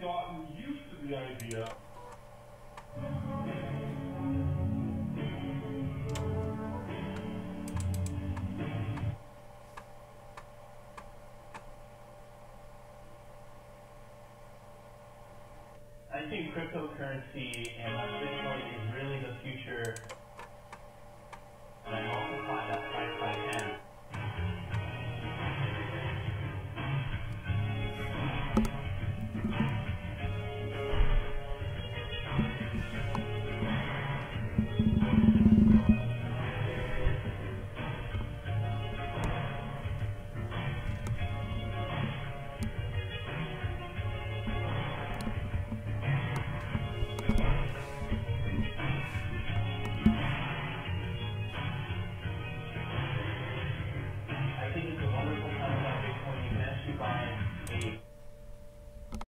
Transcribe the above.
gotten used to the idea. I think cryptocurrency and